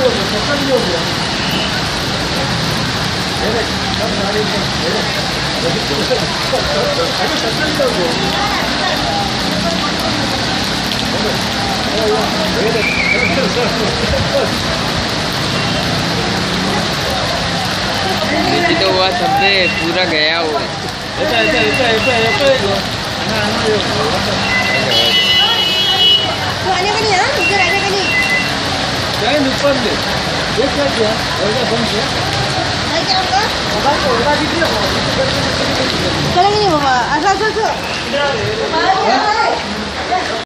3개월, 제 3개월이야. 얘네, 난 말했지. 얘네, 여기 보세요. 자기 잘 산다고. 얘네, 얘네, 얘네, 얘네, तो हुआ सबसे पूरा गया वो अच्छा अच्छा अच्छा अच्छा अच्छा Jangan lupa dia. Dia saja. Orang bang dia. Kalau ni mama, asal asal tu.